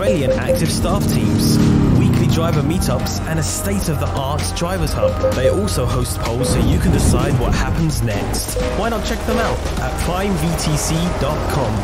Australian active staff teams, weekly driver meetups, and a state-of-the-art drivers hub. They also host polls so you can decide what happens next. Why not check them out at primevtc.com?